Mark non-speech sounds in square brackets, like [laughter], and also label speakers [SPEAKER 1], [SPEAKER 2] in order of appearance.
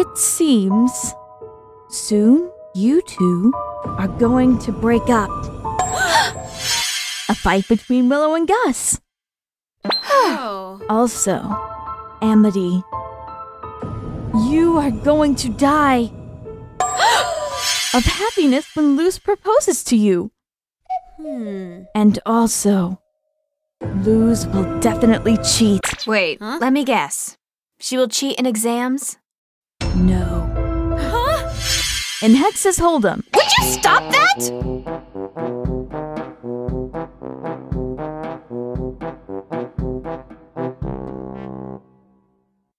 [SPEAKER 1] It seems soon you two are going to break up. [gasps] A fight between Willow and Gus.
[SPEAKER 2] Oh.
[SPEAKER 1] Also, Amity, you are going to die [gasps] of happiness when Luz proposes to you.
[SPEAKER 2] Hmm.
[SPEAKER 1] And also, Luz will definitely cheat.
[SPEAKER 3] Wait,
[SPEAKER 2] Huh?
[SPEAKER 3] let me guess. She will cheat in exams?
[SPEAKER 1] No.
[SPEAKER 2] Huh?
[SPEAKER 1] In Hex's Hold'em,
[SPEAKER 3] Would you stop that?